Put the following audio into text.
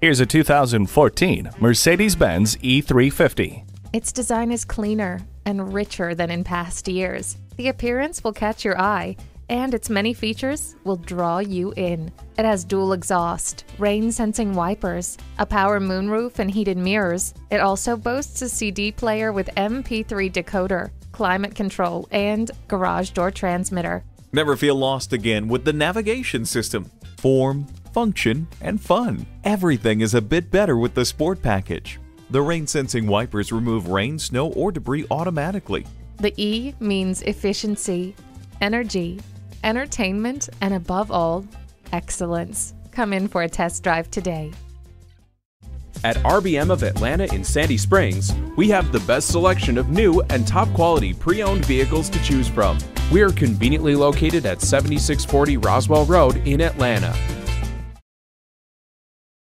Here's a 2014 Mercedes Benz E350. Its design is cleaner and richer than in past years. The appearance will catch your eye, and its many features will draw you in. It has dual exhaust, rain sensing wipers, a power moonroof, and heated mirrors. It also boasts a CD player with MP3 decoder, climate control, and garage door transmitter. Never feel lost again with the navigation system. Form, function, and fun. Everything is a bit better with the Sport Package. The rain sensing wipers remove rain, snow, or debris automatically. The E means efficiency, energy, entertainment, and above all, excellence. Come in for a test drive today. At RBM of Atlanta in Sandy Springs, we have the best selection of new and top quality pre owned vehicles to choose from. We are conveniently located at 7640 Roswell Road in Atlanta.